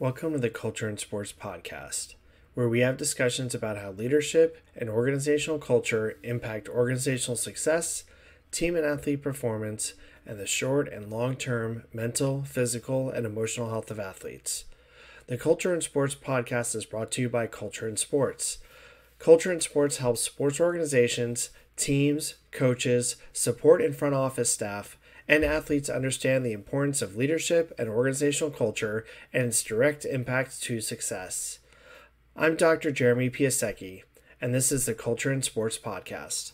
Welcome to the Culture in Sports Podcast, where we have discussions about how leadership and organizational culture impact organizational success, team and athlete performance, and the short and long term mental, physical, and emotional health of athletes. The Culture in Sports Podcast is brought to you by Culture in Sports. Culture in Sports helps sports organizations, teams, coaches, support and front office staff, and athletes understand the importance of leadership and organizational culture and its direct impact to success. I'm Dr. Jeremy Piasecki, and this is the Culture in Sports Podcast.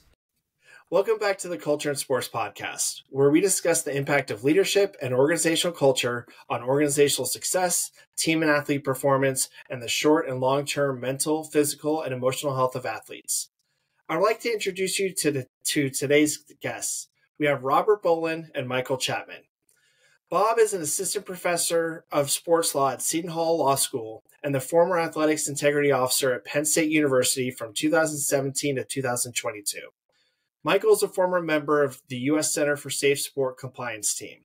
Welcome back to the Culture in Sports Podcast, where we discuss the impact of leadership and organizational culture on organizational success, team and athlete performance, and the short and long term mental, physical, and emotional health of athletes. I'd like to introduce you to, the, to today's guests we have Robert Boland and Michael Chapman. Bob is an assistant professor of sports law at Seton Hall Law School and the former athletics integrity officer at Penn State University from 2017 to 2022. Michael is a former member of the U.S. Center for Safe Sport Compliance team.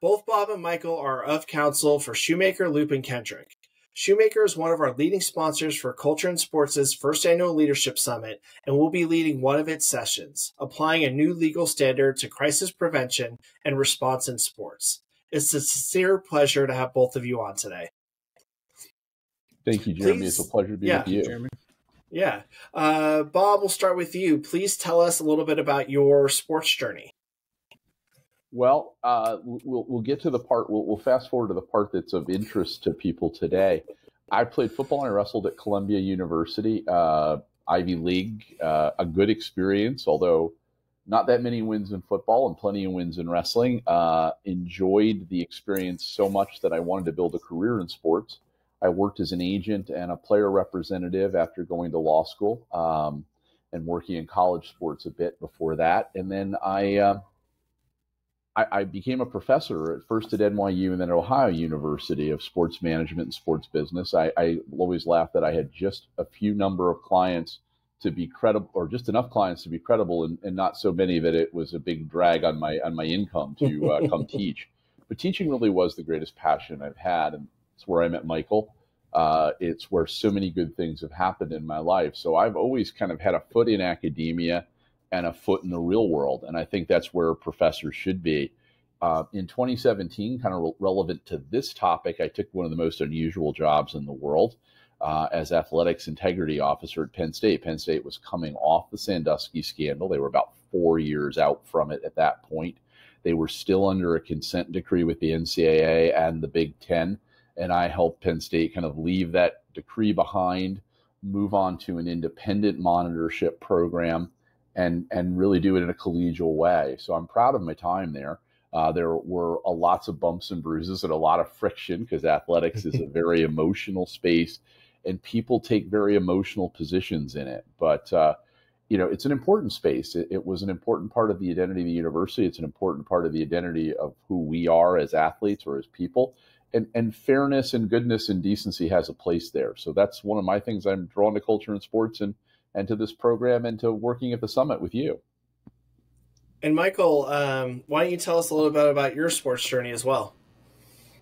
Both Bob and Michael are of counsel for Shumaker, Loop, and Kendrick. Shumaker is one of our leading sponsors for Culture in Sports' first annual leadership summit and will be leading one of its sessions, applying a new legal standard to crisis prevention and response in sports. It's a sincere pleasure to have both of you on today. Thank you, Jeremy. Please, it's a pleasure to be yeah, with you. Jeremy. Yeah. Uh, Bob, we'll start with you. Please tell us a little bit about your sports journey. Well, uh, we'll we'll get to the part. We'll, we'll fast forward to the part that's of interest to people today. I played football and I wrestled at Columbia University, uh, Ivy League. Uh, a good experience, although not that many wins in football and plenty of wins in wrestling. Uh, enjoyed the experience so much that I wanted to build a career in sports. I worked as an agent and a player representative after going to law school um, and working in college sports a bit before that. And then I uh, I, I, became a professor at first at NYU and then at Ohio University of sports management and sports business. I, I always laugh that I had just a few number of clients to be credible, or just enough clients to be credible, and, and, not so many that it was a big drag on my on my income to uh, come teach. But teaching really was the greatest passion I've had, and it's where I met Michael. Uh, it's where so many good things have happened in my life. So I've always kind of had a foot in academia and a foot in the real world. And I think that's where professors should be. Uh, in 2017, kind of re- relevant to this topic, I took one of the most unusual jobs in the world uh, as athletics integrity officer at Penn State. Penn State was coming off the Sandusky scandal. They were about four years out from it at that point. They were still under a consent decree with the NCAA and the Big Ten. And I helped Penn State kind of leave that decree behind, move on to an independent monitorship program and and really do it in a collegial way. So I'm proud of my time there. Uh, there were a lots of bumps and bruises and a lot of friction because athletics is a very emotional space, and people take very emotional positions in it. But uh, you know, it's an important space. It, it, was an important part of the identity of the university. It's an important part of the identity of who we are as athletes or as people. And, and fairness and goodness and decency has a place there. So that's one of my things I'm drawn to culture in sports and and to this program and to working at the summit with you. And Michael, um, why don't you tell us a little bit about your sports journey as well?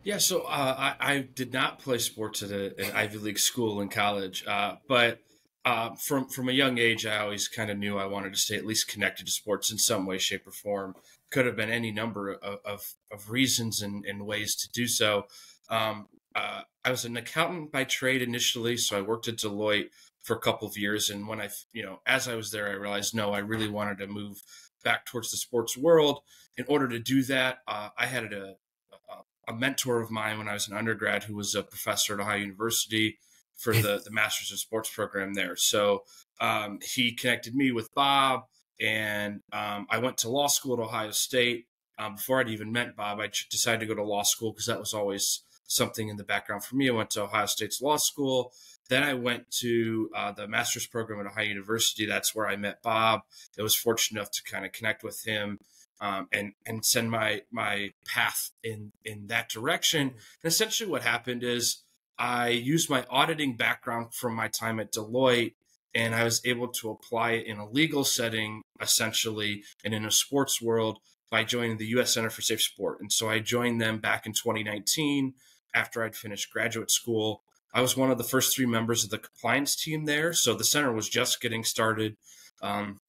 Yeah, so uh, I, I, did not play sports at a, an Ivy League school in college, uh, but uh, from from a young age, I always kind of knew I wanted to stay at least connected to sports in some way, shape, or form. Could have been any number of, of, of reasons and, and, ways to do so. Um, uh, I was an accountant by trade initially, so I worked at Deloitte for a couple of years. And when I, you know, as I was there, I realized no, I really wanted to move back towards the sports world. In order to do that, uh, I had a, a, a mentor of mine when I was an undergrad who was a professor at Ohio University for the the Masters of Sports program there. So um, he connected me with Bob, and um, I went to law school at Ohio State. Um, before I'd even met Bob, I decided to go to law school because that was always something in the background for me. I went to Ohio State's law school. Then I went to uh, the master's program at Ohio University. That's where I met Bob. I was fortunate enough to kind of connect with him um, and and send my my path in in that direction. And essentially, what happened is I used my auditing background from my time at Deloitte, and I was able to apply it in a legal setting, essentially, and in a sports world by joining the U.S. Center for Safe Sport. And so I joined them back in 2019 after I'd finished graduate school. I was one of the first three members of the compliance team there. So the center was just getting started. Um,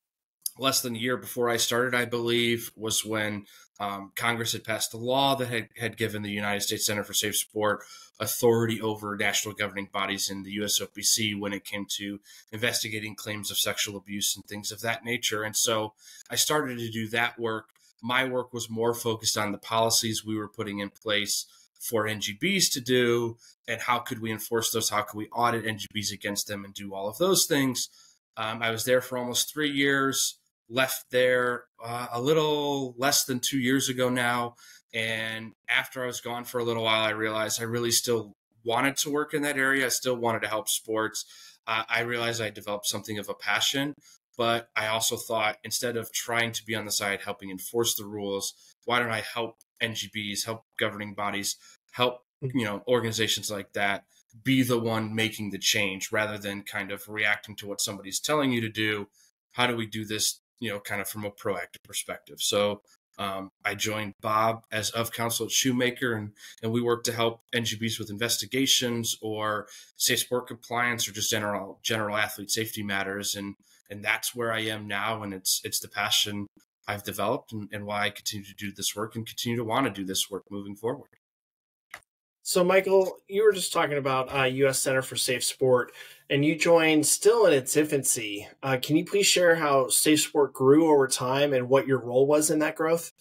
less than a year before I started, I believe, was when um, Congress had passed a law that had, had given the United States Center for Safe Sport authority over national governing bodies in the USOPC when it came to investigating claims of sexual abuse and things of that nature. And so I started to do that work. My work was more focused on the policies we were putting in place for NGBs to do and how could we enforce those? How could we audit NGBs against them and do all of those things? Um, I was there for almost three years left there uh, a little less than two years ago now. And after I was gone for a little while, I realized I really still wanted to work in that area. I still wanted to help sports. Uh, I realized I developed something of a passion, but I also thought instead of trying to be on the side helping enforce the rules, why don't I help NGBs, help governing bodies, help you know organizations like that be the one making the change rather than kind of reacting to what somebody's telling you to do. How do we do this you know, kind of from a proactive perspective. So um, I joined Bob as of counsel at Shumaker, and, and we work to help NGBs with investigations or safe sport compliance or just general general athlete safety matters. And and that's where I am now, and it's it's the passion I've developed and, and why I continue to do this work and continue to want to do this work moving forward. So, Michael, you were just talking about uh, U.S. Center for Safe Sport, and you joined still in its infancy. Uh, can you please share how Safe Sport grew over time and what your role was in that growth?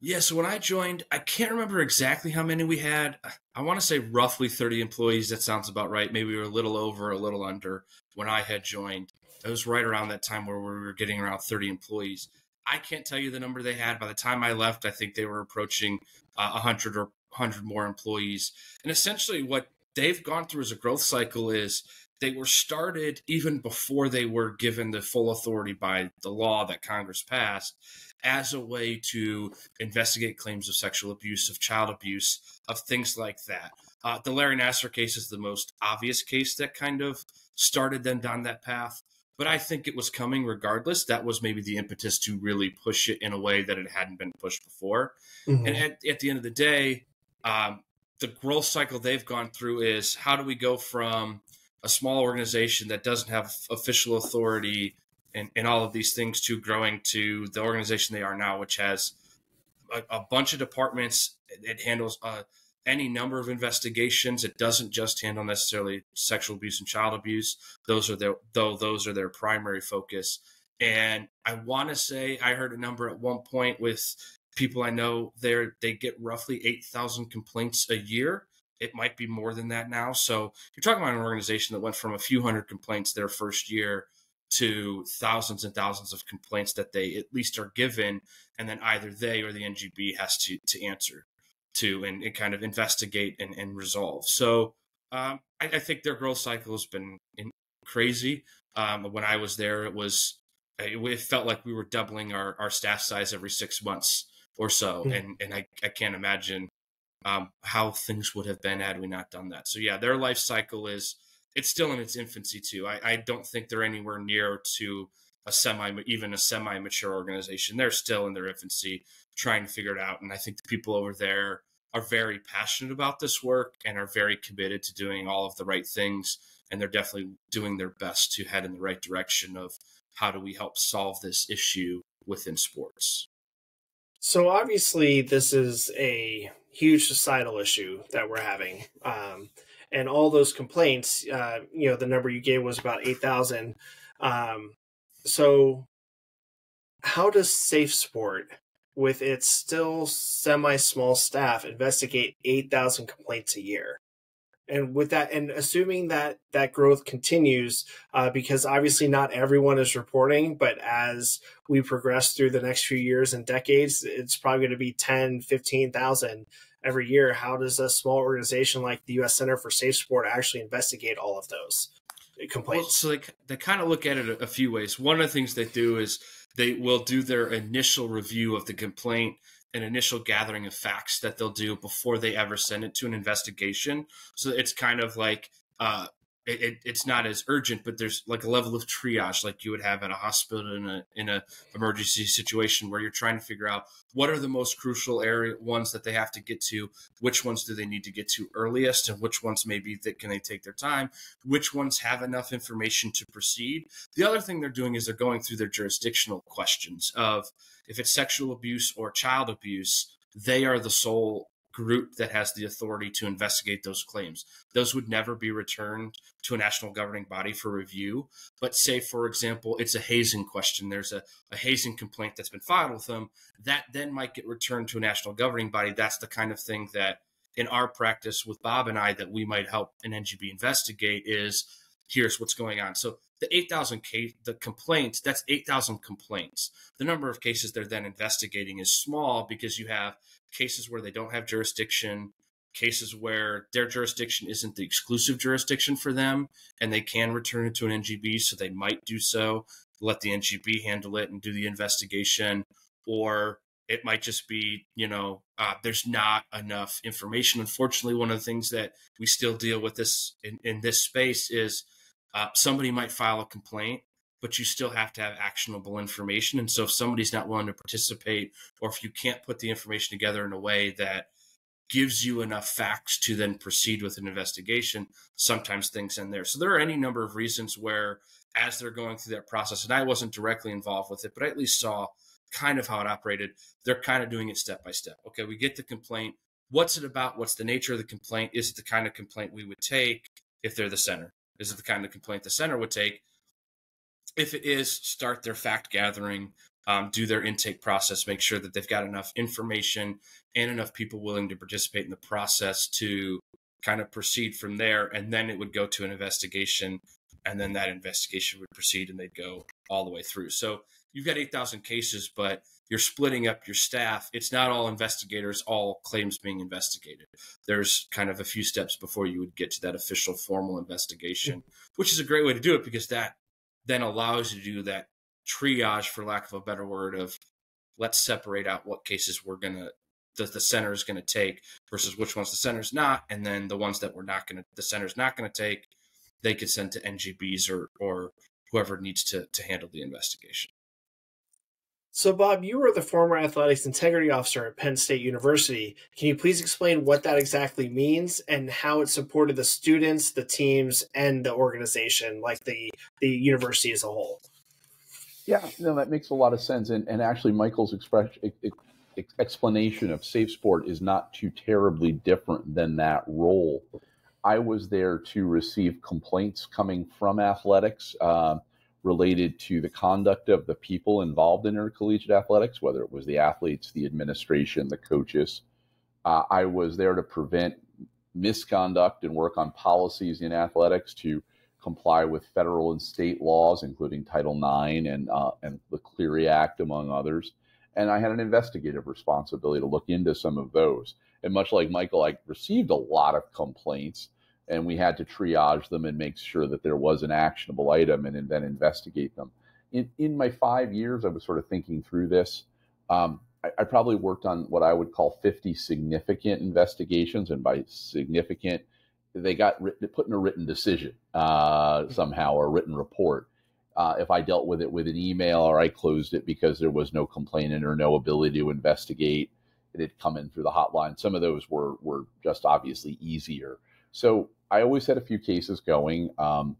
Yeah, so when I joined, I can't remember exactly how many we had. I want to say roughly 30 employees. That sounds about right. Maybe we were a little over, a little under when I had joined. It was right around that time where we were getting around 30 employees. I can't tell you the number they had. By the time I left, I think they were approaching uh, 100 or 100 more employees. And essentially, what they've gone through as a growth cycle is they were started even before they were given the full authority by the law that Congress passed as a way to investigate claims of sexual abuse, of child abuse, of things like that. Uh, the Larry Nassar case is the most obvious case that kind of started them down that path. But I think it was coming regardless. That was maybe the impetus to really push it in a way that it hadn't been pushed before. Mm-hmm. And at, at the end of the day, um, the growth cycle they've gone through is how do we go from a small organization that doesn't have official authority and, and all of these things to growing to the organization they are now, which has a, a bunch of departments. It, handles uh, any number of investigations. It doesn't just handle necessarily sexual abuse and child abuse. Those are their though those are their primary focus. And I want to say I heard a number at one point with people I know there they get roughly 8,000 complaints a year. It might be more than that now. So you're talking about an organization that went from a few hundred complaints their first year to thousands and thousands of complaints that they at least are given, and then either they or the NGB has to to answer to and, and kind of investigate and, and resolve. So um, I, I, think their growth cycle has been crazy. Um, when I was there, it was it felt like we were doubling our, our staff size every six months or so. Mm. And and I, I can't imagine um, how things would have been had we not done that. So yeah, their life cycle is it's still in its infancy too. I, I don't think they're anywhere near to a semi even a semi mature organization. They're still in their infancy, trying to figure it out. And I think the people over there are very passionate about this work and are very committed to doing all of the right things. And they're definitely doing their best to head in the right direction of how do we help solve this issue within sports. So obviously, this is a huge societal issue that we're having, um, and all those complaints. Uh, you know, the number you gave was about eight thousand. Um, so, how does Safe Sport, with its still semi-small staff, investigate eight thousand complaints a year? and with that and assuming that that growth continues uh, because obviously not everyone is reporting but as we progress through the next few years and decades it's probably going to be 10 15000 every year. How does a small organization like the us center for safe sport actually investigate all of those complaints? well, so they, they kind of look at it a, a few ways. One of the things they do is they will do their initial review of the complaint an initial gathering of facts that they'll do before they ever send it to an investigation. So it's kind of like uh, it, it, it's not as urgent, but there's like a level of triage, like you would have at a hospital in a in a emergency situation, where you're trying to figure out what are the most crucial area ones that they have to get to, which ones do they need to get to earliest, and which ones maybe that can they take their time, which ones have enough information to proceed. The other thing they're doing is they're going through their jurisdictional questions of if it's sexual abuse or child abuse, they are the sole group that has the authority to investigate those claims. Those would never be returned to a national governing body for review. But say, for example, it's a hazing question. There's a, a hazing complaint that's been filed with them. That then might get returned to a national governing body. That's the kind of thing that in our practice with Bob and I that we might help an NGB investigate is here's what's going on. So the 8,000 case, the complaints, that's 8,000 complaints. The number of cases they're then investigating is small because you have cases where they don't have jurisdiction, cases where their jurisdiction isn't the exclusive jurisdiction for them, and they can return it to an NGB, so they might do so, let the NGB handle it and do the investigation, or it might just be, you know, uh, there's not enough information. Unfortunately, one of the things that we still deal with this in, in this space is uh, somebody might file a complaint but you still have to have actionable information. And so if somebody's not willing to participate, or if you can't put the information together in a way that gives you enough facts to then proceed with an investigation, sometimes things end there. So there are any number of reasons where, as they're going through that process, and I wasn't directly involved with it, but I at least saw kind of how it operated. They're kind of doing it step by step. Okay, we get the complaint. What's it about? What's the nature of the complaint? Is it the kind of complaint we would take if they're the center? Is it the kind of complaint the center would take if it is, start their fact gathering, um, do their intake process, make sure that they've got enough information and enough people willing to participate in the process to kind of proceed from there. And then it would go to an investigation, and then that investigation would proceed and they'd go all the way through. So you've got 8,000 cases, but you're splitting up your staff. It's not all investigators, all claims being investigated. There's kind of a few steps before you would get to that official formal investigation, which is a great way to do it because that then allows you to do that triage, for lack of a better word, of let's separate out what cases we're going to that the center is going to take versus which ones the center's not, and then the ones that we're not going to, the center's not going to take, they could send to NGBs or or whoever needs to to handle the investigation. So, Bob, you were the former athletics integrity officer at Penn State University. Can you please explain what that exactly means and how it supported the students, the teams, and the organization, like the the university as a whole? Yeah, no, that makes a lot of sense. And, and actually, Michael's express, explanation of Safe Sport is not too terribly different than that role. I was there to receive complaints coming from athletics. Uh, related to the conduct of the people involved in intercollegiate athletics, whether it was the athletes, the administration, the coaches. Uh, I was there to prevent misconduct and work on policies in athletics to comply with federal and state laws, including Title IX and uh, and the Clery Act, among others. And I had an investigative responsibility to look into some of those. And much like Michael, I received a lot of complaints and we had to triage them and make sure that there was an actionable item and, and then investigate them. In, in my five years, I was sort of thinking through this. Um, I, I, probably worked on what I would call 50 significant investigations, and by significant, they got written, put in a written decision uh, somehow or a written report. Uh, if I dealt with it with an email or I closed it because there was no complainant or no ability to investigate, it had come in through the hotline. Some of those were were just obviously easier. So I always had a few cases going. Um,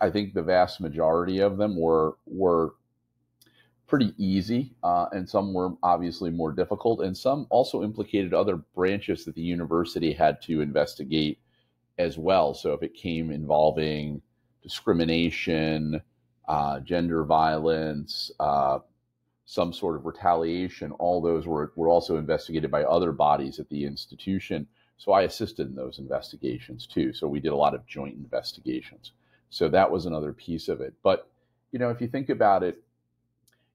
I think the vast majority of them were were pretty easy, uh, and some were obviously more difficult, and some also implicated other branches that the university had to investigate as well. So if it came involving discrimination, uh, gender violence, uh, some sort of retaliation, all those were, were also investigated by other bodies at the institution. So I assisted in those investigations too. So we did a lot of joint investigations. So that was another piece of it. But, you know, if you think about it,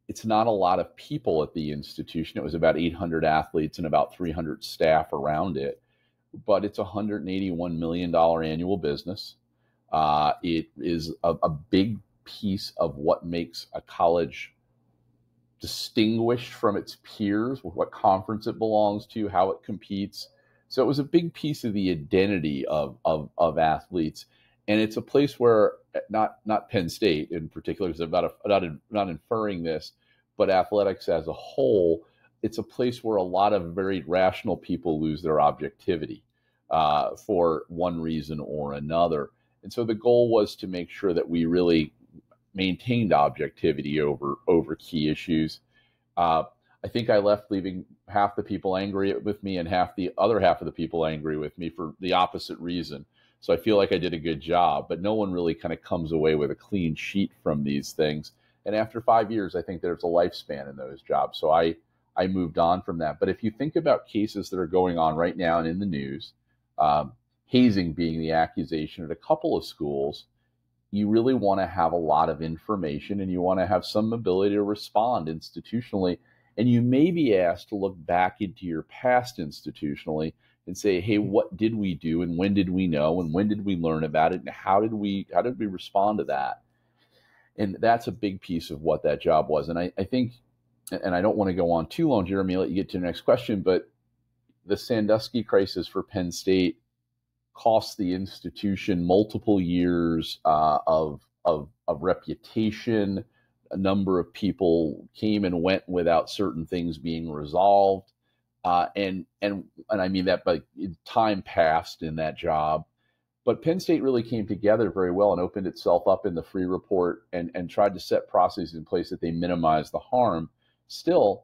it's not a lot of people at the institution. It was about 800 athletes and about 300 staff around it. But it's a $181 million annual business. Uh, it is a, a big piece of what makes a college distinguished from its peers, what conference it belongs to, how it competes so it was a big piece of the identity of, of, of athletes. and it's a place where not not Penn State in particular, because I'm not a, not not inferring this, but athletics as a whole, it's a place where a lot of very rational people lose their objectivity uh, for one reason or another. And so the goal was to make sure that we really maintained objectivity over over key issues. Uh, I think I left leaving half the people angry with me and half the other half of the people angry with me for the opposite reason. So I feel like I did a good job, but no one really kind of comes away with a clean sheet from these things. And after five years, I think there's a lifespan in those jobs. So I I moved on from that. But if you think about cases that are going on right now and in the news, um, hazing being the accusation at a couple of schools, you really want to have a lot of information and you want to have some ability to respond institutionally and you may be asked to look back into your past institutionally and say, hey, mm-hmm. what did we do and when did we know and when did we learn about it and how did we how did we respond to that? And that's a big piece of what that job was. And I, I think, and I don't want to go on too long, Jeremy, I'll let you get to the next question, but the Sandusky crisis for Penn State cost the institution multiple years uh, of, of, of reputation, a number of people came and went without certain things being resolved. Uh, and and and I mean that, but time passed in that job. But Penn State really came together very well and opened itself up in the Freeh report and and tried to set processes in place that they minimize the harm. Still,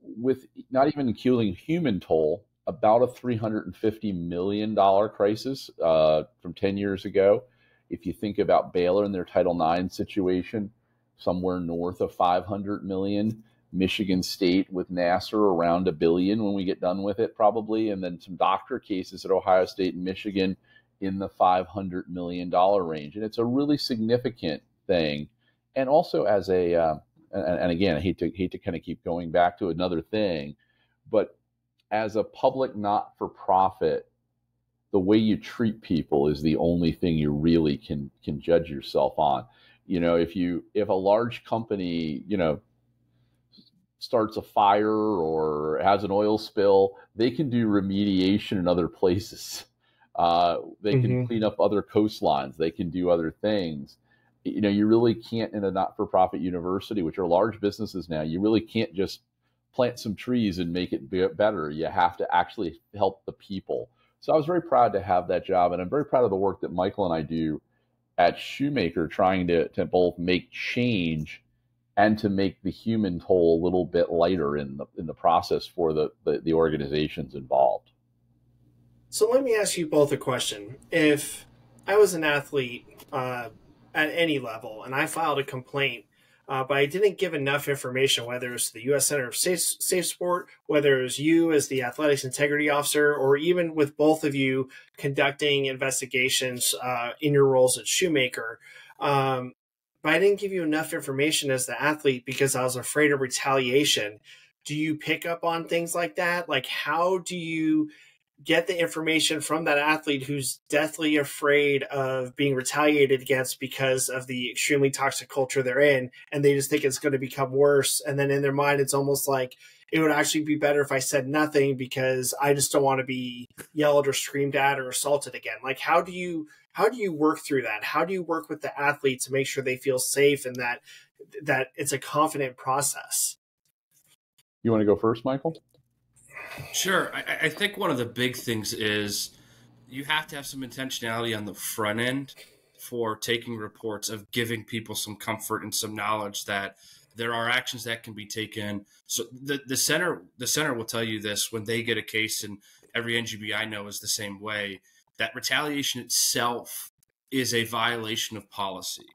with not even including human toll, about a three hundred and fifty million dollar crisis uh, from ten years ago. If you think about Baylor and their Title IX situation, somewhere north of 500 million. Michigan State with Nassar around a billion when we get done with it, probably, and then some doctor cases at Ohio State and Michigan in the 500 million dollar range, and it's a really significant thing. And also as a, uh, and, and again, I hate to hate to kind of keep going back to another thing, but as a public not for profit, the way you treat people is the only thing you really can can judge yourself on you know if you if a large company you know starts a fire or has an oil spill they can do remediation in other places. Uh, they can mm-hmm. clean up other coastlines. They can do other things. You know you really can't in a not-for-profit university which are large businesses now you really can't just plant some trees and make it better. You have to actually help the people. So i was very proud to have that job and i'm very proud of the work that michael and i do at Shumaker trying to, to both make change and to make the human toll a little bit lighter in the in the process for the, the, the organizations involved. So let me ask you both a question. If I was an athlete uh, at any level and I filed a complaint uh, but I didn't give enough information, whether it's the U.S. Center of Safe, Safe Sport, whether it was you as the athletics integrity officer, or even with both of you conducting investigations uh, in your roles at Shumaker. Um, but I didn't give you enough information as the athlete because I was afraid of retaliation. Do you pick up on things like that? Like, how do you get the information from that athlete who's deathly afraid of being retaliated against because of the extremely toxic culture they're in and they just think it's going to become worse and then in their mind it's almost like it would actually be better if I said nothing because I just don't want to be yelled or screamed at or assaulted again. Like how do you how do you work through that? How do you work with the athlete to make sure they feel safe and that that it's a confident process? You want to go first, Michael? Sure. I, I think one of the big things is you have to have some intentionality on the front end for taking reports of giving people some comfort and some knowledge that there are actions that can be taken. So the, the center the center will tell you this when they get a case, and every NGB I know is the same way. That retaliation itself is a violation of policy.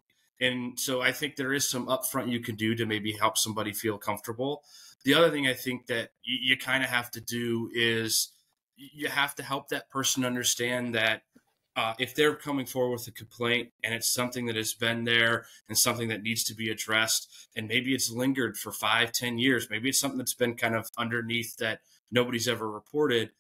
And so I think there is some upfront you can do to maybe help somebody feel comfortable. The other thing I think that you, you kind of have to do is you have to help that person understand that uh, if they're coming forward with a complaint and it's something that has been there and something that needs to be addressed and maybe it's lingered for five ten years maybe it's something that's been kind of underneath that nobody's ever reported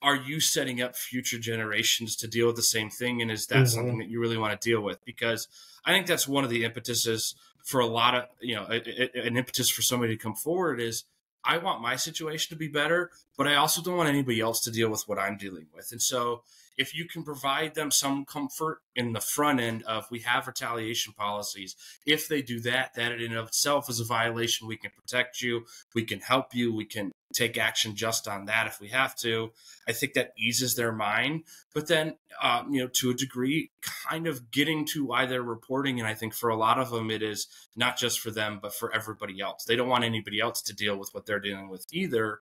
are you setting up future generations to deal with the same thing and is that mm-hmm. something that you really want to deal with because i think that's one of the impetuses for a lot of you know a, a, an impetus for somebody to come forward is I want my situation to be better, but I also don't want anybody else to deal with what I'm dealing with. And so if you can provide them some comfort in the front end of we have retaliation policies, if they do that, that in and of itself is a violation. We can protect you, we can help you, we can take action just on that if we have to. I think that eases their mind. But then, um, you know, to a degree, kind of getting to why they're reporting. And I think for a lot of them, it is not just for them, but for everybody else. They don't want anybody else to deal with what they're dealing with either.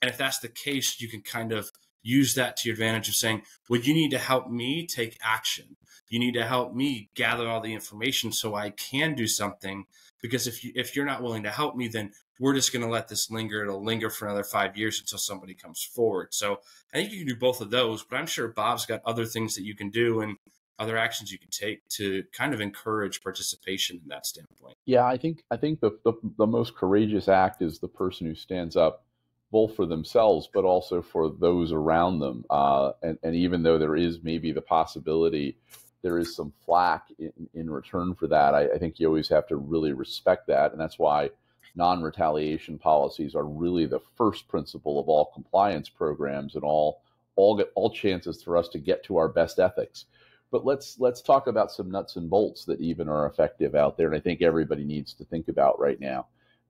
And if that's the case, you can kind of use that to your advantage of saying, well, you need to help me take action. You need to help me gather all the information so I can do something. Because if you if you're not willing to help me, then we're just going to let this linger. It'll linger for another five years until somebody comes forward. So I think you can do both of those, but I'm sure Bob's got other things that you can do and other actions you can take to kind of encourage participation in that standpoint. Yeah, I think I think the, the, the most courageous act is the person who stands up both for themselves but also for those around them. Uh, and, and even though there is maybe the possibility there is some flack in, in return for that, I, I think you always have to really respect that. And that's why non-retaliation policies are really the first principle of all compliance programs and all all all chances for us to get to our best ethics. But let's let's talk about some nuts and bolts that even are effective out there, and I think everybody needs to think about right now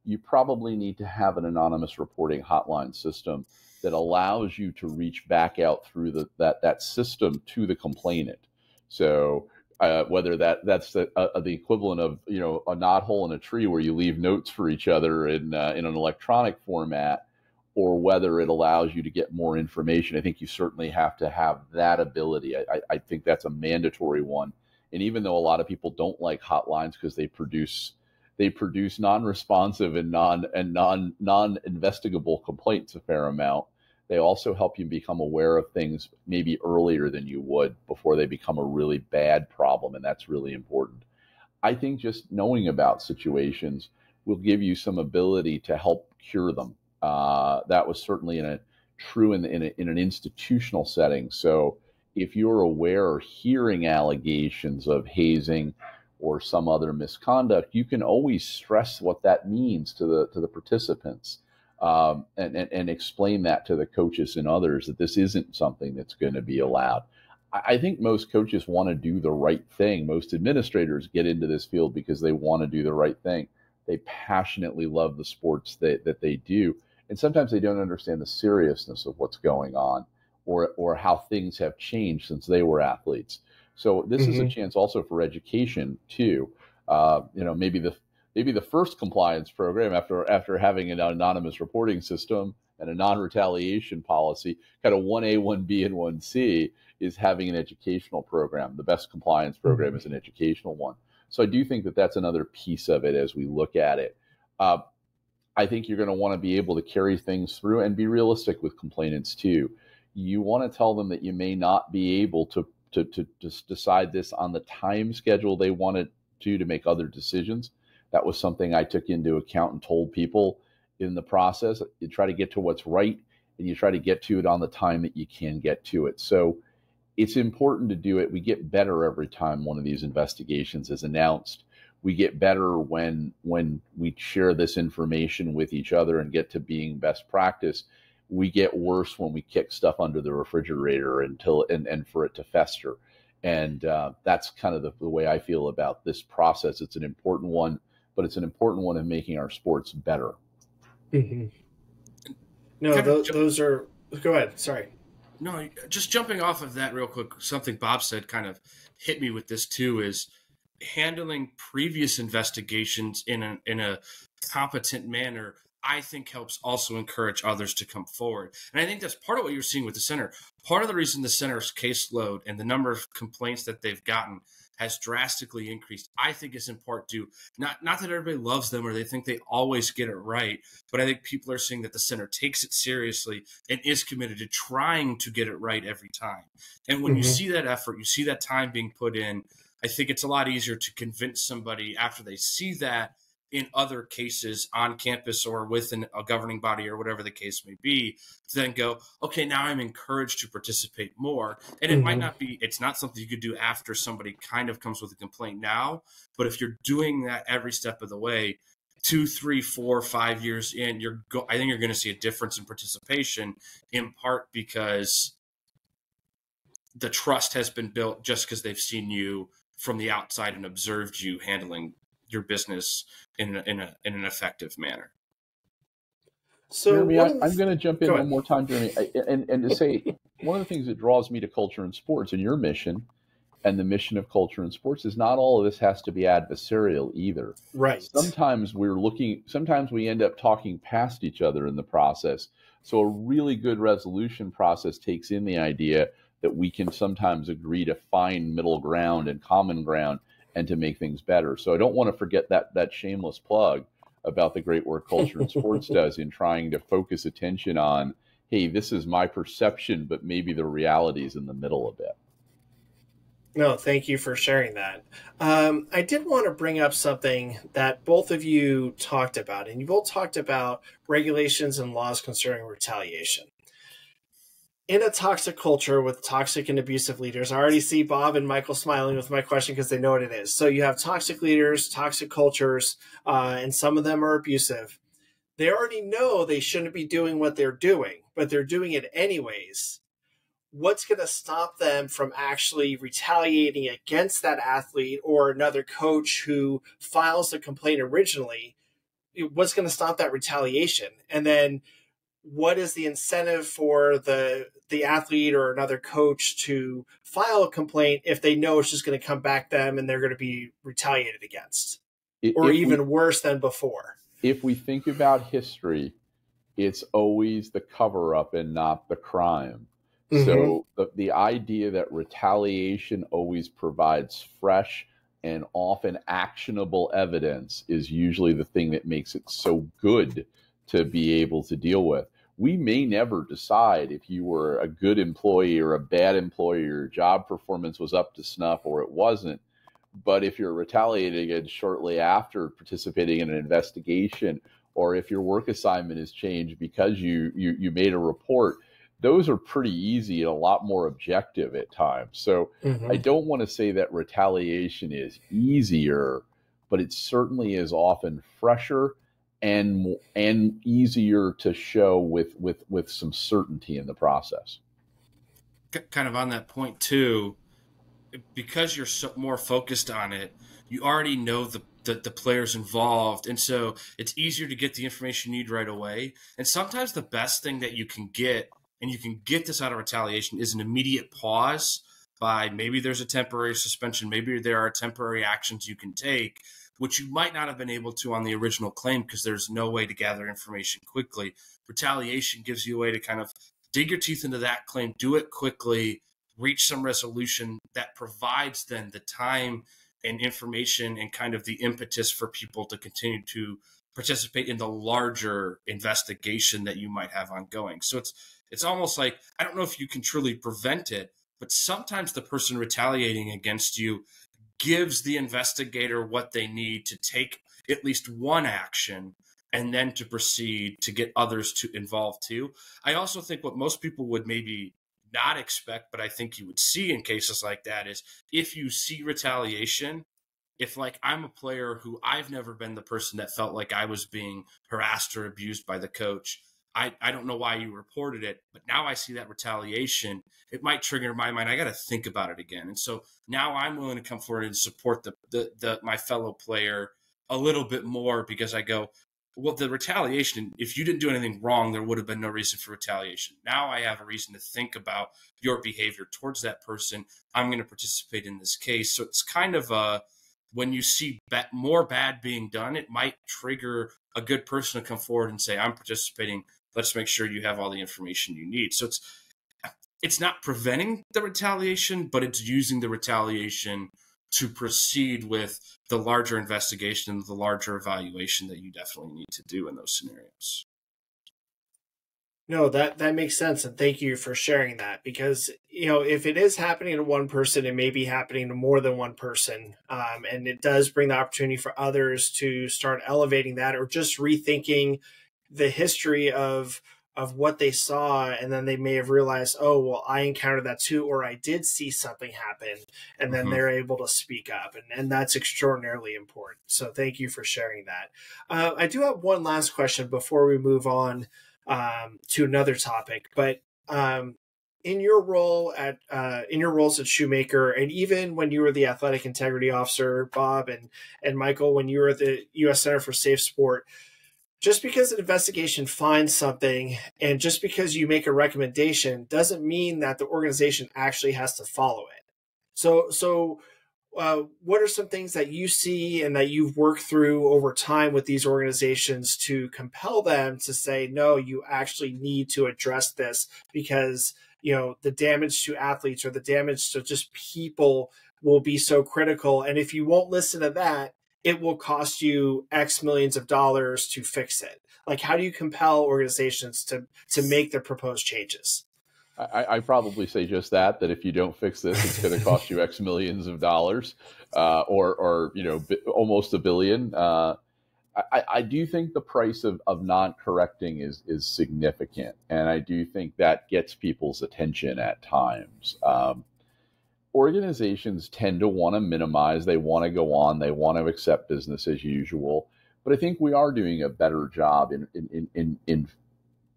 you probably need to have an anonymous reporting hotline system that allows you to reach back out through the, that that system to the complainant. So uh, whether that that's the, uh, the equivalent of you know a knothole in a tree where you leave notes for each other in uh, in an electronic format, or whether it allows you to get more information. I think you certainly have to have that ability. I, I think that's a mandatory one. And even though a lot of people don't like hotlines because they produce they produce non-responsive and non and non non-investigable complaints a fair amount. They also help you become aware of things maybe earlier than you would before they become a really bad problem, and that's really important. I think just knowing about situations will give you some ability to help cure them. Uh, that was certainly in a true in, in, a, in an institutional setting. So if you're aware or hearing allegations of hazing, or some other misconduct, you can always stress what that means to the to the participants um, and, and, and explain that to the coaches and others that this isn't something that's going to be allowed. I, I think most coaches want to do the right thing. Most administrators get into this field because they want to do the right thing. They passionately love the sports that, that they do. And sometimes they don't understand the seriousness of what's going on or, or how things have changed since they were athletes. So this mm-hmm. is a mm-hmm. chance also for education too. Uh, you know, maybe the maybe the first compliance program after after having an anonymous reporting system and a non-retaliation policy, kind of one A, one B, and one C, is having an educational program. The best compliance program mm-hmm. is an educational one. So I do think that that's another piece of it as we look at it. Uh, I think you're going to want to be able to carry things through and be realistic with complainants too. You want to tell them that you may not be able to to, to, to decide this on the time schedule they wanted to to make other decisions. That was something I took into account and told people in the process. You try to get to what's right and you try to get to it on the time that you can get to it. So it's important to do it. We get better every time one of these investigations is announced. We get better when when we share this information with each other and get to being best practice we get worse when we kick stuff under the refrigerator until and, and for it to fester and uh, that's kind of the, the, way i feel about this process it's an important one but it's an important one in making our sports better mm-hmm. no those, those are go ahead sorry no just jumping off of that real quick something bob said kind of hit me with this too is handling previous investigations in a in a competent manner I think helps also encourage others to come forward. And I think that's part of what you're seeing with the center. Part of the reason the center's caseload and the number of complaints that they've gotten has drastically increased. I think it's in part due not not that everybody loves them or they think they always get it right, but I think people are seeing that the center takes it seriously and is committed to trying to get it right every time. And when mm-hmm. you see that effort, you see that time being put in, I think it's a lot easier to convince somebody after they see that in other cases on campus or within a governing body or whatever the case may be to then go okay now i'm encouraged to participate more and it mm-hmm. might not be it's not something you could do after somebody kind of comes with a complaint now but if you're doing that every step of the way two three four five years in you're go- i think you're going to see a difference in participation in part because the trust has been built just because they've seen you from the outside and observed you handling your business in in, a, in an effective manner. So Jeremy, I, am going to jump in one more time, Jeremy, and, and to say one of the things that draws me to culture in sports and your mission and the mission of culture in sports is not all of this has to be adversarial either. Right. Sometimes we're looking, sometimes we end up talking past each other in the process. So a really good resolution process takes in the idea that we can sometimes agree to find middle ground and common ground and to make things better. So I don't want to forget that that shameless plug about the great work culture in sports does in trying to focus attention on, hey, this is my perception, but maybe the reality is in the middle a bit. No, thank you for sharing that. Um, I did want to bring up something that both of you talked about, and you both talked about regulations and laws concerning retaliation in a toxic culture with toxic and abusive leaders, I already see Bob and Michael smiling with my question because they know what it is. So you have toxic leaders, toxic cultures, uh, and some of them are abusive. They already know they shouldn't be doing what they're doing, but they're doing it anyways. What's going to stop them from actually retaliating against that athlete or another coach who files the complaint originally? What's going to stop that retaliation? And then what is the incentive for the the athlete or another coach to file a complaint if they know it's just going to come back them and they're going to be retaliated against? Or even we, worse than before? If we think about history it's always the cover up and not the crime. Mm-hmm. so the, the idea that retaliation always provides fresh and often actionable evidence is usually the thing that makes it so good to be able to deal with we may never decide if you were a good employee or a bad employee, your job performance was up to snuff or it wasn't. But if you're retaliated against shortly after participating in an investigation, or if your work assignment is changed because you you, you made a report, those are pretty easy and a lot more objective at times. So mm-hmm. I don't want to say that retaliation is easier, but it certainly is often fresher and and easier to show with with with some certainty in the process. Kind of on that point too because you're so more focused on it you already know the, the, the players involved and so it's easier to get the information you need right away. And sometimes the best thing that you can get and you can get this out of retaliation is an immediate pause by maybe there's a temporary suspension maybe there are temporary actions you can take which you might not have been able to on the original claim because there's no way to gather information quickly. Retaliation gives you a way to kind of dig your teeth into that claim, do it quickly, reach some resolution that provides then the time and information and kind of the impetus for people to continue to participate in the larger investigation that you might have ongoing. So it's it's almost like I don't know if you can truly prevent it, but sometimes the person retaliating against you gives the investigator what they need to take at least one action and then to proceed to get others to involve too. I also think what most people would maybe not expect, but I think you would see in cases like that is if you see retaliation, if like I'm a player who I've never been the person that felt like I was being harassed or abused by the coach, I, I don't know why you reported it, but now I see that retaliation. It might trigger my mind. I got to think about it again. And so now I'm willing to come forward and support the, the, the my fellow player a little bit more because I go, well, the retaliation, if you didn't do anything wrong, there would have been no reason for retaliation. Now I have a reason to think about your behavior towards that person. I'm going to participate in this case. So it's kind of a, when you see more bad being done, it might trigger a good person to come forward and say, I'm participating let's make sure you have all the information you need. So it's it's not preventing the retaliation, but it's using the retaliation to proceed with the larger investigation, and the larger evaluation that you definitely need to do in those scenarios. No, that that makes sense, and thank you for sharing that. Because you know, if it is happening to one person, it may be happening to more than one person, um, and it does bring the opportunity for others to start elevating that, or just rethinking the history of of what they saw and then they may have realized oh well i encountered that too or i did see something happen and then mm-hmm. they're able to speak up and, and that's extraordinarily important so thank you for sharing that uh, i do have one last question before we move on um, to another topic but um, in your role at uh, in your roles at Shumaker, and even when you were the athletic integrity officer, Bob and and Michael, when you were at the U.S. Center for Safe Sport, just because an investigation finds something and just because you make a recommendation doesn't mean that the organization actually has to follow it. So so uh, what are some things that you see and that you've worked through over time with these organizations to compel them to say no you actually need to address this because you know the damage to athletes or the damage to just people will be so critical and if you won't listen to that it will cost you x millions of dollars to fix it like how do you compel organizations to to make the proposed changes I, I, probably say just that that if you don't fix this, it's going to cost you X millions of dollars, uh, or or you know almost a billion. Uh, I, I, do think the price of, of not correcting is is significant, and I do think that gets people's attention at times. Um, organizations tend to want to minimize; they want to go on, they want to accept business as usual. But I think we are doing a better job in in in, in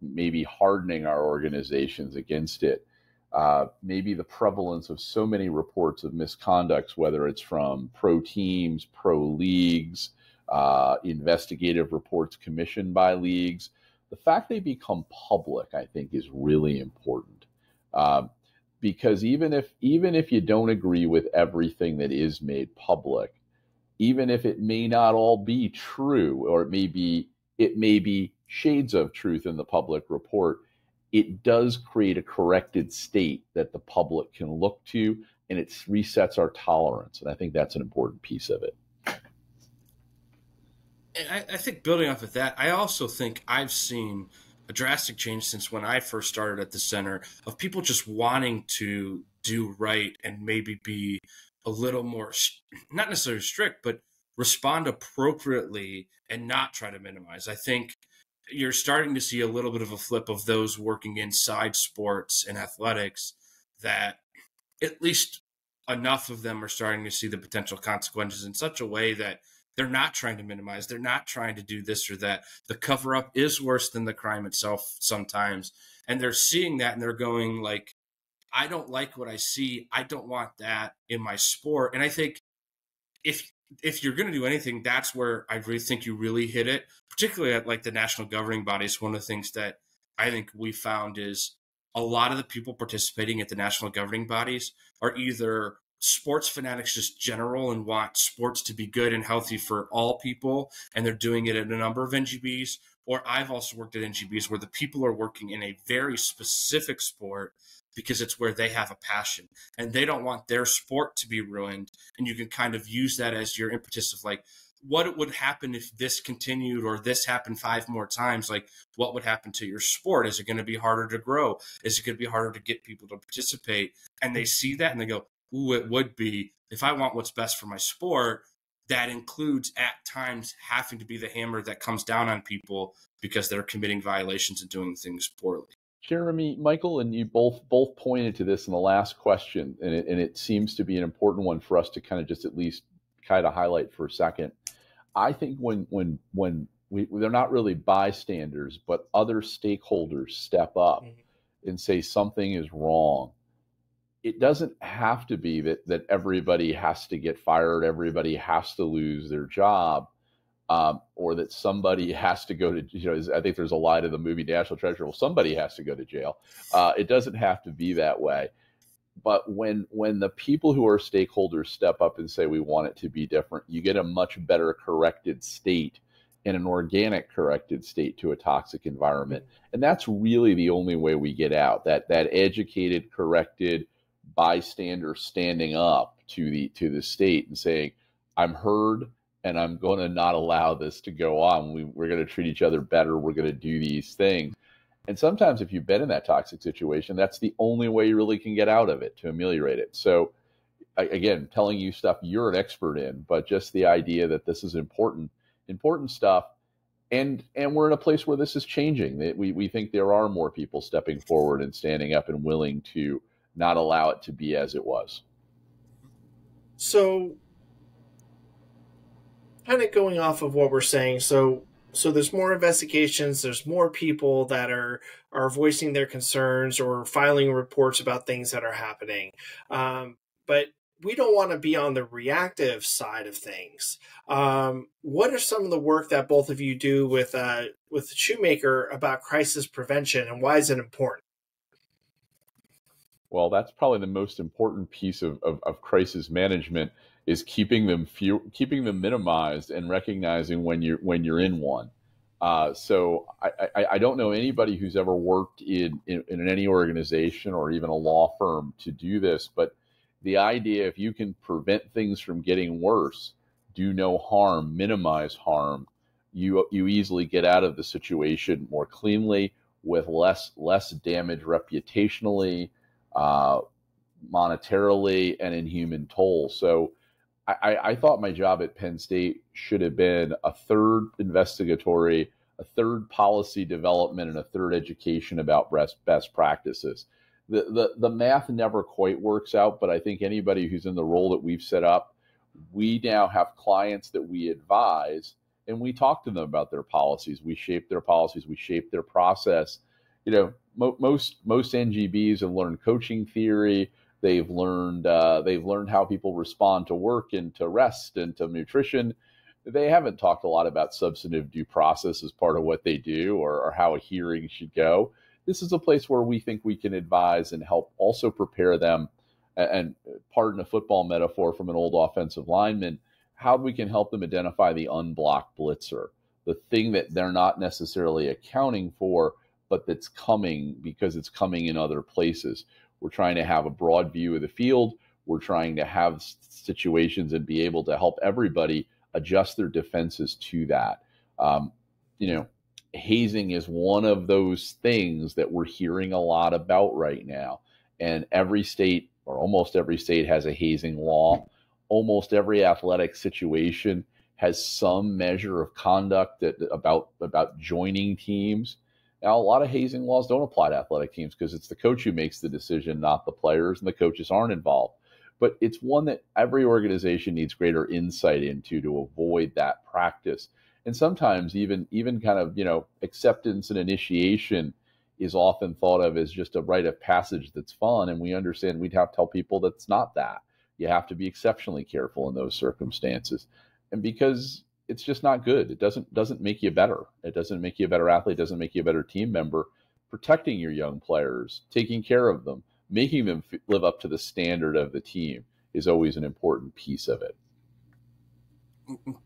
maybe hardening our organizations against it. Uh, maybe the prevalence of so many reports of misconducts, whether it's from pro teams, pro leagues, uh, investigative reports commissioned by leagues, the fact they become public, I think, is really important. Uh, because even if even if you don't agree with everything that is made public, even if it may not all be true, or it may be it may be shades of truth in the public report, it does create a corrected state that the public can look to and it resets our tolerance. And I think that's an important piece of it. And I, I think building off of that, I also think I've seen a drastic change since when I first started at the center of people just wanting to do right and maybe be a little more, not necessarily strict, but respond appropriately and not try to minimize. I think you're starting to see a little bit of a flip of those working inside sports and athletics that at least enough of them are starting to see the potential consequences in such a way that they're not trying to minimize they're not trying to do this or that the cover up is worse than the crime itself sometimes and they're seeing that and they're going like i don't like what i see i don't want that in my sport and i think if if you're going to do anything, that's where I really think you really hit it, particularly at like the national governing bodies. One of the things that I think we found is a lot of the people participating at the national governing bodies are either sports fanatics just general and want sports to be good and healthy for all people and they're doing it at a number of NGBs or I've also worked at NGBs where the people are working in a very specific sport because it's where they have a passion and they don't want their sport to be ruined. And you can kind of use that as your impetus of like, what would happen if this continued or this happened five more times? Like, what would happen to your sport? Is it going to be harder to grow? Is it going to be harder to get people to participate? And they see that and they go, Ooh, it would be. If I want what's best for my sport, that includes at times having to be the hammer that comes down on people because they're committing violations and doing things poorly. Jeremy, Michael, and you both both pointed to this in the last question, and it, and it seems to be an important one for us to kind of just at least kind of highlight for a second. I think when when when we, they're not really bystanders, but other stakeholders step up mm-hmm. and say something is wrong. It doesn't have to be that that everybody has to get fired, everybody has to lose their job um, or that somebody has to go to, you know, I think there's a line in the movie National Treasure. Well, somebody has to go to jail. Uh, it doesn't have to be that way. But when when the people who are stakeholders step up and say we want it to be different, you get a much better corrected state in an organic corrected state to a toxic environment. And that's really the only way we get out. That that educated, corrected bystander standing up to the to the state and saying, I'm heard and I'm going to not allow this to go on. We, we're going to treat each other better. We're going to do these things. And sometimes, if you've been in that toxic situation, that's the only way you really can get out of it to ameliorate it. So, again, telling you stuff you're an expert in, but just the idea that this is important, important stuff. And, and we're in a place where this is changing. We, we think there are more people stepping forward and standing up and willing to not allow it to be as it was. So, kind of going off of what we're saying, so so there's more investigations there's more people that are are voicing their concerns or filing reports about things that are happening. Um, but we don't want to be on the reactive side of things. Um, what are some of the work that both of you do with uh, with Shumaker about crisis prevention and why is it important well that's probably the most important piece of, of, of crisis management is keeping them few, keeping them minimized and recognizing when you're when you're in one. Uh, so I, I, I, don't know anybody who's ever worked in, in, in any organization or even a law firm to do this, but the idea if you can prevent things from getting worse, do no harm, minimize harm, you you easily get out of the situation more cleanly with less less damage reputationally, uh, monetarily, and in human toll. So I, I thought my job at Penn State should have been a third investigatory, a third policy development, and a third education about best best practices. The, the the math never quite works out, but I think anybody who's in the role that we've set up, we now have clients that we advise and we talk to them about their policies. We shape their policies, we shape their process. You know, mo- most most NGBs have learned coaching theory They've learned uh, they've learned how people respond to work and to rest and to nutrition. They haven't talked a lot about substantive due process as part of what they do or, or how a hearing should go. This is a place where we think we can advise and help also prepare them. And pardon a football metaphor from an old offensive lineman, how we can help them identify the unblocked blitzer, the thing that they're not necessarily accounting for, but that's coming because it's coming in other places. We're trying to have a broad view of the field. We're trying to have situations and be able to help everybody adjust their defenses to that. Um, you know, hazing is one of those things that we're hearing a lot about right now. And every state, or almost every state, has a hazing law. Almost every athletic situation has some measure of conduct that, about about joining teams. Now, a lot of hazing laws don't apply to athletic teams because it's the coach who makes the decision, not the players, and the coaches aren't involved. But it's one that every organization needs greater insight into to avoid that practice. And sometimes even even kind of you know acceptance and initiation is often thought of as just a rite of passage that's fun, and we understand we'd have to tell people that's not that. You have to be exceptionally careful in those circumstances, and because it's just not good. It doesn't doesn't make you better. It doesn't make you a better athlete. It doesn't make you a better team member. Protecting your young players, taking care of them, making them live up to the standard of the team is always an important piece of it.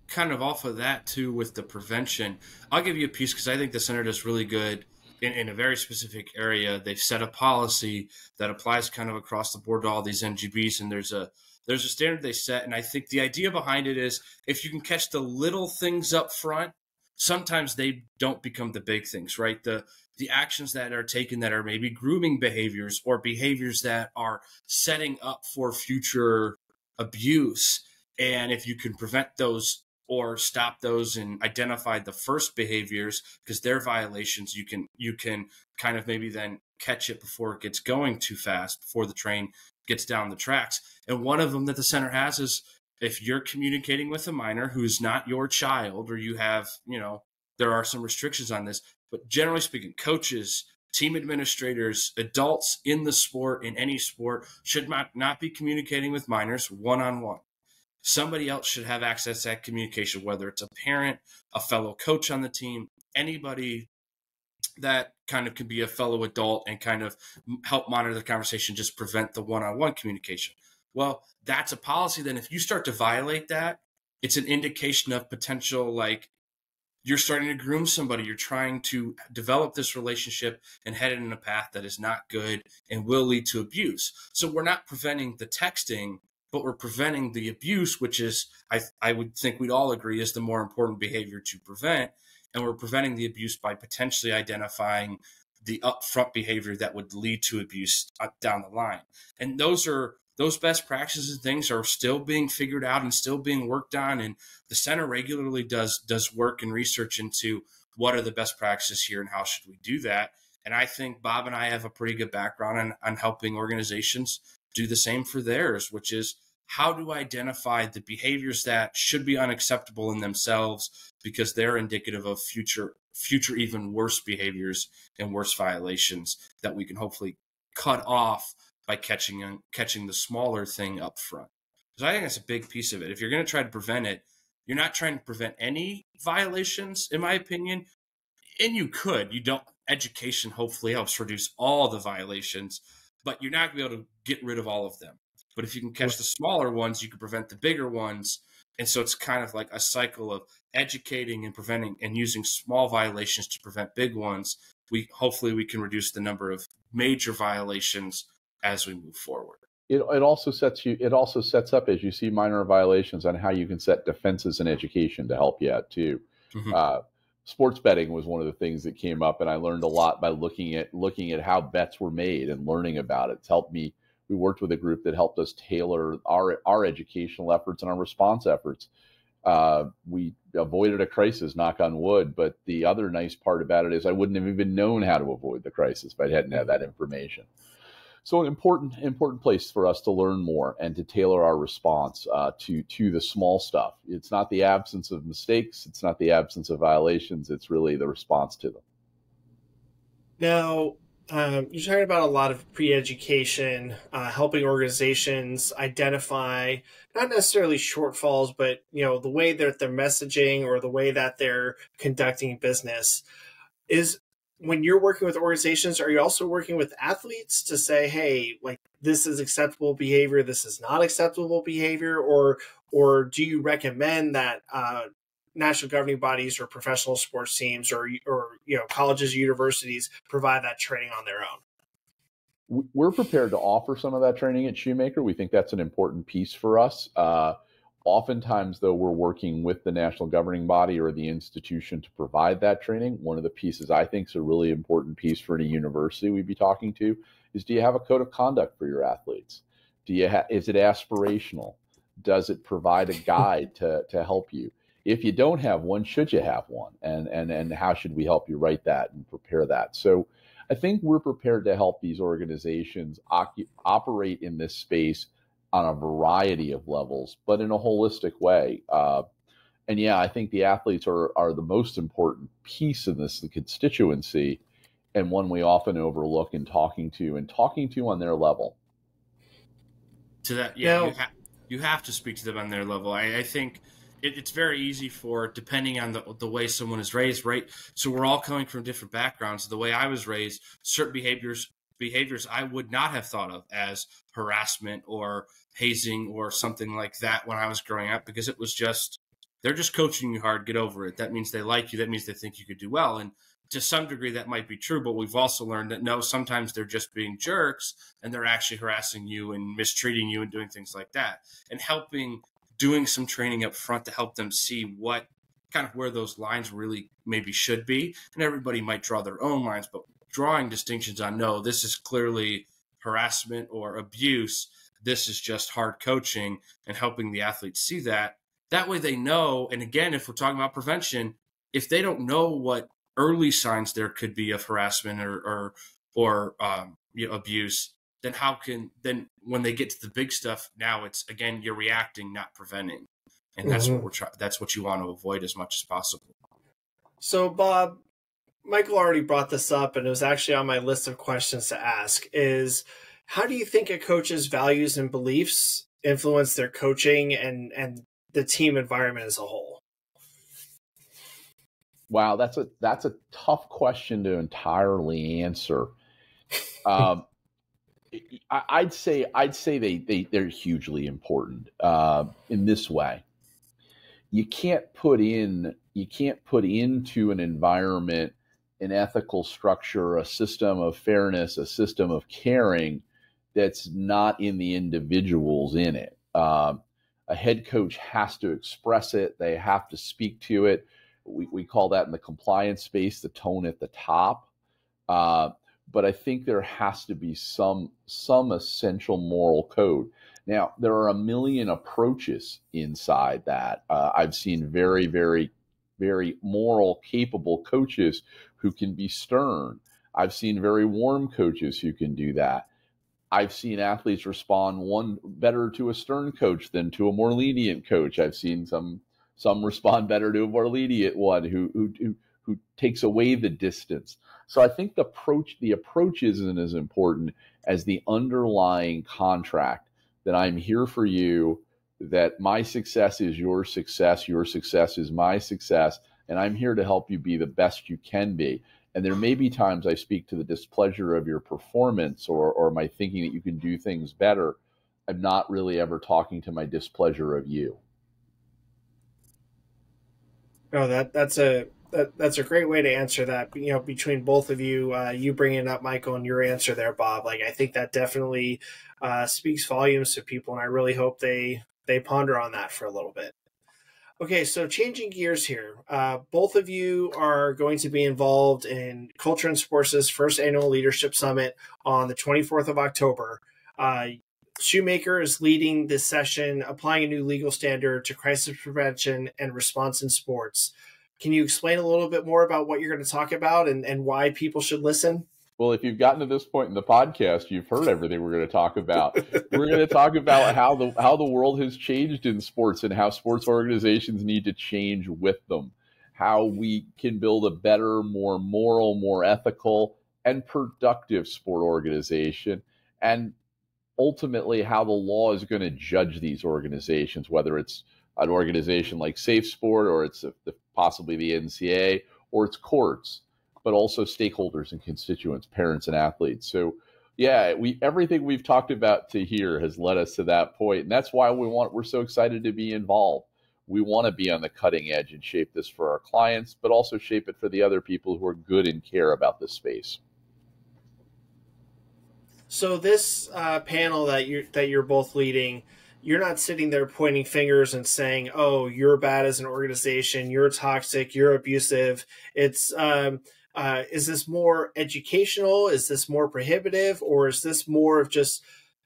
Kind of off of that too, with the prevention, I'll give you a piece because I think the center does really good in, in, a very specific area. They've set a policy that applies kind of across the board to all these NGBs, and there's a there's a standard they set, and I think the idea behind it is if you can catch the little things up front, sometimes they don't become the big things, right? The the actions that are taken that are maybe grooming behaviors or behaviors that are setting up for future abuse. And if you can prevent those or stop those and identify the first behaviors because they're violations, you can you can kind of maybe then catch it before it gets going too fast, before the train gets down the tracks. And one of them that the center has is if you're communicating with a minor who's not your child, or you have, you know, there are some restrictions on this, but generally speaking, coaches, team administrators, adults in the sport, in any sport, should not, not be communicating with minors one on one. Somebody else should have access to that communication, whether it's a parent, a fellow coach on the team, anybody that kind of can be a fellow adult and kind of help monitor the conversation, just prevent the one on one communication. Well, that's a policy. Then, if you start to violate that, it's an indication of potential like you're starting to groom somebody, you're trying to develop this relationship and head it in a path that is not good and will lead to abuse. So, we're not preventing the texting, but we're preventing the abuse, which is, I, I would think we'd all agree, is the more important behavior to prevent and we're preventing the abuse by potentially identifying the upfront behavior that would lead to abuse uh, down the line. And those are those best practices and things are still being figured out and still being worked on. And the center regularly does does work and research into what are the best practices here and how should we do that. And I think Bob and I have a pretty good background on, on helping organizations do the same for theirs, which is how to identify the behaviors that should be unacceptable in themselves because they're indicative of future future even worse behaviors and worse violations that we can hopefully cut off by catching catching the smaller thing up front. Because I think that's a big piece of it. If you're going to try to prevent it, you're not trying to prevent any violations, in my opinion. And you could. You don't. Education hopefully helps reduce all the violations, but you're not going to be able to get rid of all of them. But if you can catch the smaller ones, you can prevent the bigger ones. And so it's kind of like a cycle of educating and preventing and using small violations to prevent big ones. We hopefully we can reduce the number of major violations as we move forward it, it also sets you it also sets up as you see minor violations on how you can set defenses in education to help you out too mm-hmm. uh, sports betting was one of the things that came up and i learned a lot by looking at looking at how bets were made and learning about it it's helped me we worked with a group that helped us tailor our our educational efforts and our response efforts uh, we avoided a crisis knock on wood but the other nice part about it is i wouldn't have even known how to avoid the crisis if i hadn't had that information so an important important place for us to learn more and to tailor our response uh, to to the small stuff. It's not the absence of mistakes. It's not the absence of violations. It's really the response to them. Now, um, you're talking about a lot of pre-education, uh, helping organizations identify not necessarily shortfalls, but you know the way that they're messaging or the way that they're conducting business. Is when you're working with organizations, are you also working with athletes to say, hey, like this is acceptable behavior, this is not acceptable behavior, or or do you recommend that uh, national governing bodies or professional sports teams or or you know colleges, universities provide that training on their own? We're prepared to offer some of that training at Shumaker. We think that's an important piece for us. Uh, Oftentimes, though, we're working with the national governing body or the institution to provide that training. One of the pieces I think is a really important piece for any university we'd be talking to is do you have a code of conduct for your athletes? Do you ha- is it aspirational? Does it provide a guide to, to help you? If you don't have one, should you have one? And, and, and how should we help you write that and prepare that? So I think we're prepared to help these organizations ocu- operate in this space on a variety of levels, but in a holistic way. Uh, and yeah, I think the athletes are are the most important piece in this the constituency, and one we often overlook in talking to and talking to on their level. To that, yeah, now, you, ha- you, have to speak to them on their level. I, I think it, it's very easy for depending on the the way someone is raised, right? So we're all coming from different backgrounds. The way I was raised, certain behaviors behaviors I would not have thought of as harassment or hazing or something like that when I was growing up because it was just they're just coaching you hard, get over it. That means they like you, that means they think you could do well. And to some degree that might be true, but we've also learned that no, sometimes they're just being jerks and they're actually harassing you and mistreating you and doing things like that. And helping doing some training up front to help them see what kind of where those lines really maybe should be. And everybody might draw their own lines, but drawing distinctions on no, this is clearly harassment or abuse this is just hard coaching and helping the athletes see that. That way they know. And again, if we're talking about prevention, if they don't know what early signs there could be of harassment or or, or um, you know, abuse, then how can then when they get to the big stuff? Now it's again you're reacting, not preventing, and that's mm-hmm. what we're trying. That's what you want to avoid as much as possible. So, Bob, Michael already brought this up, and it was actually on my list of questions to ask. Is how do you think a coach's values and beliefs influence their coaching and and the team environment as a whole? Wow, that's a that's a tough question to entirely answer. Um, I, would say I'd say they they they're hugely important uh, in this way. You can't put in you can't put into an environment an ethical structure, a system of fairness, a system of caring that's not in the individuals in it. Um, a head coach has to express it, they have to speak to it. We, we call that in the compliance space the tone at the top. Uh, but I think there has to be some some essential moral code. Now there are a million approaches inside that. Uh, I've seen very, very, very moral, capable coaches who can be stern. I've seen very warm coaches who can do that I've seen athletes respond one better to a stern coach than to a more lenient coach. I've seen some some respond better to a more lenient one who who who, who takes away the distance. So I think the approach the approach isn't as important as the underlying contract that I'm here for you, that my success is your success, your success is my success, and I'm here to help you be the best you can be. And there may be times I speak to the displeasure of your performance or, or my thinking that you can do things better. I'm not really ever talking to my displeasure of you. No, that that's a that, that's a great way to answer that. You know, between both of you, uh, you bringing up Michael and your answer there, Bob. Like, I think that definitely uh, speaks volumes to people, and I really hope they they ponder on that for a little bit. Okay, so changing gears here. Uh, both of you are going to be involved in Culture in Sports' first annual leadership summit on the 24th of October. Uh, Shumaker is leading this session, applying a new legal standard to crisis prevention and response in sports. Can you explain a little bit more about what you're going to talk about and, and why people should listen? Well, if you've gotten to this point in the podcast, you've heard everything we're going to talk about. we're going to talk about how the how the world has changed in sports and how sports organizations need to change with them. How we can build a better, more moral, more ethical, and productive sport organization, and ultimately how the law is going to judge these organizations, whether it's an organization like Safe Sport or it's possibly the NCAA or it's courts but also stakeholders and constituents, parents and athletes. So yeah, we everything we've talked about to here has led us to that. And that's why we want we're so excited to be involved. We want to be on the cutting edge and shape this for our clients, but also shape it for the other people who are good and care about this space. So this uh, panel that you that you're both leading, you're not sitting there pointing fingers and saying, "Oh, you're bad as an organization. You're toxic. You're abusive." It's um, uh, is this more educational? Is this more prohibitive? Or is this more of just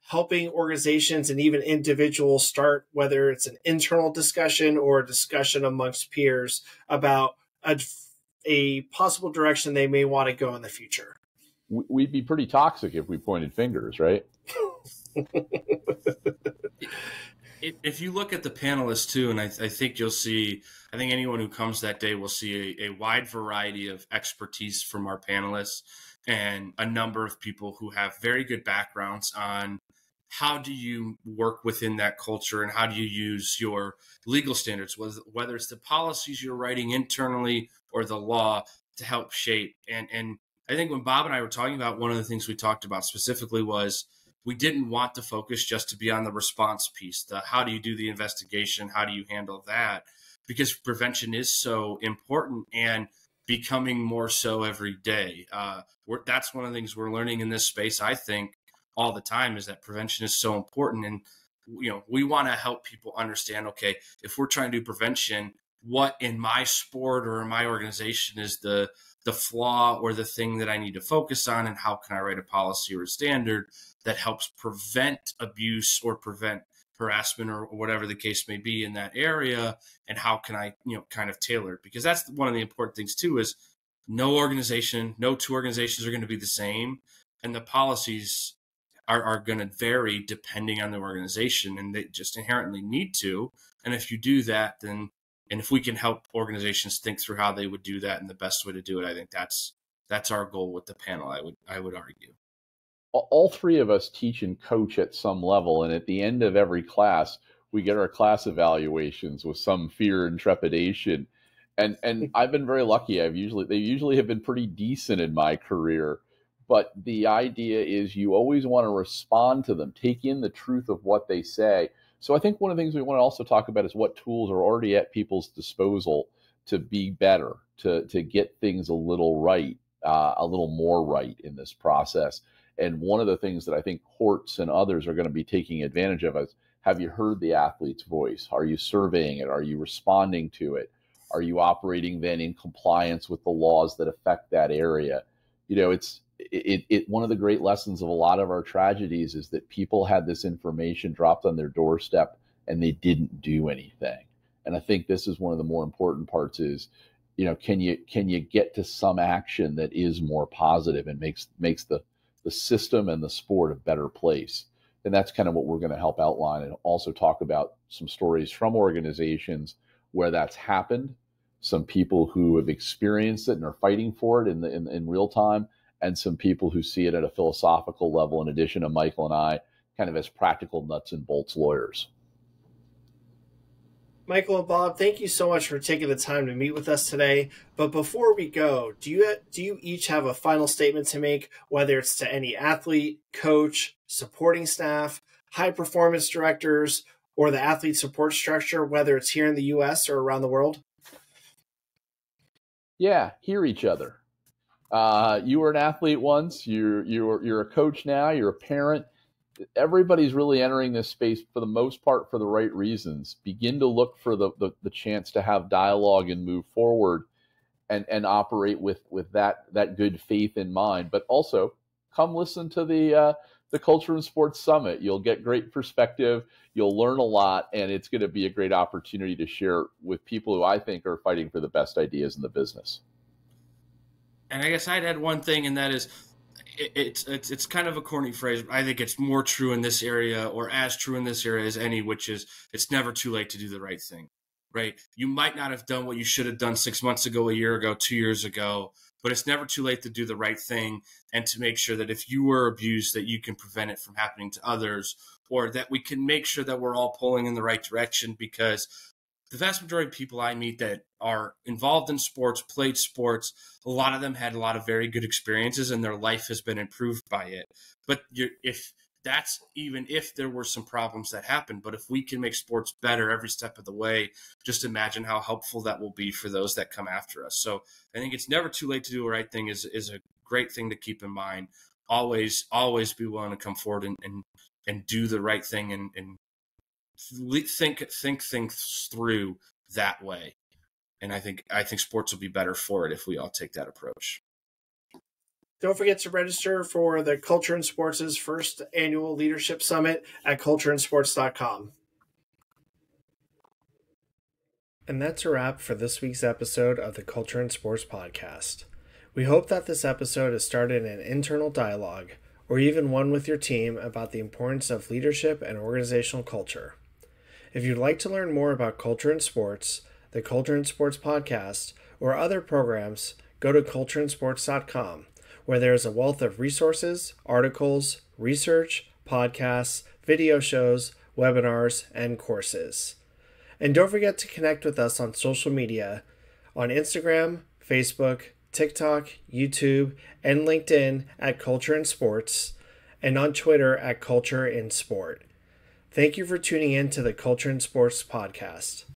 helping organizations and even individuals start, whether it's an internal discussion or a discussion amongst peers about a, a possible direction they may want to go in the future? We'd be pretty toxic if we pointed fingers, right? if you look at the panelists too, and I, I, think you'll see, I think anyone who comes that day will see a, a, wide variety of expertise from our panelists and a number of people who have very good backgrounds on how do you work within that culture and how do you use your legal standards, whether it's the policies you're writing internally or the law to help shape. And, and I think when Bob and I were talking about, one of the things we talked about specifically was we didn't want the focus just to be on the response piece the how do you do the investigation how do you handle that? Because prevention is so important and becoming more so every day. Uh, that's one of the things we're learning in this space i think all the time is that prevention is so important. And you know we want to help people understand okay if we're trying to do prevention what in my sport or in my organization is the the flaw or the thing that i need to focus on and how can i write a policy or a standard that helps prevent abuse or prevent harassment or whatever the case may be in that area and how can i you know kind of tailor it? Because that's one of the important things too is no organization no two organizations are going to be the same and the policies are, are going to vary depending on the organization and they just inherently need to and if you do that then and if we can help organizations think through how they would do that and the best way to do it i think that's that's our goal with the panel i would i would argue all three of us teach and coach at some level. And at the end of every class, we get our class evaluations with some fear and trepidation. And and I've been very lucky. I've usually they usually have been pretty decent in my career. But the idea is you always want to respond to them, take in the truth of what they say. So I think one of the things we want to also talk about is what tools are already at people's disposal to be better, to to get things a little right, uh, a little more right in this process. And one of the things that I think Hortz and others are going to be taking advantage of is have you heard the athlete's voice? Are you surveying it? Are you responding to it? Are you operating then in compliance with the laws that affect that area? You know, it's it, it one of the great lessons of a lot of our tragedies is that people had this information dropped on their doorstep and they didn't do anything. And I think this is one of the more important parts is, you know, can you can you get to some action that is more positive and makes makes the the system and the sport a better place. And that's kind of what we're going to help outline and also talk about some stories from organizations where that's happened, some people who have experienced it and are fighting for it in, the, in, in real time, and some people who see it at a philosophical level, in addition to Michael and I, kind of as practical nuts and bolts lawyers. Michael and Bob, thank you so much for taking the time to meet with us today. But before we go, do you do you each have a final statement to make, whether it's to any athlete, coach, supporting staff, high performance directors, or the athlete support structure, whether it's here in the U.S. or around the world? Yeah, hear each other. Uh, you were an athlete once. You're you're you're a coach now. You're a parent everybody's really entering this space for the most part for the right reasons. Begin to look for the, the, the chance to have dialogue and move forward and, and operate with, with that, that good faith in mind. But also come listen to the, uh, the Culture in Sports Summit. You'll get great perspective. You'll learn a lot, and it's going to be a great opportunity to share with people who I think are fighting for the best ideas in the business. And I guess I'd add one thing, and that is it's it's it's kind of a corny phrase. I think it's more true in this area, or as true in this area as any, which is it's never too late to do the right thing. Right? You might not have done what you should have done six months ago, a year ago, two years ago, but it's never too late to do the right thing and to make sure that if you were abused, that you can prevent it from happening to others, or that we can make sure that we're all pulling in the right direction because the vast majority of people I meet that are involved in sports, played sports, a lot of them had a lot of very good experiences and their life has been improved by it. But if that's even if there were some problems that happened, but if we can make sports better every step of the way, just imagine how helpful that will be for those that come after us. So I think it's never too late to do the right thing is is a great thing to keep in mind. Always, always be willing to come forward and and, and do the right thing and, and think think things through that way. And I think I think sports will be better for it if we all take that approach. Don't forget to register for the Culture in Sports' first annual leadership summit at cultureinsports.com. And that's a wrap for this week's episode of the Culture in Sports Podcast. We hope that this episode has started an internal dialogue, or even one with your team, about the importance of leadership and organizational culture. If you'd like to learn more about culture in sports, the Culture in Sports podcast, or other programs, go to cultureinsports.com, where there is a wealth of resources, articles, research, podcasts, video shows, webinars, and courses. And don't forget to connect with us on social media on Instagram, Facebook, TikTok, YouTube, and LinkedIn at Culture in Sports, and on Twitter at Culture in Sport. Thank you for tuning in to the Culture in Sports Podcast.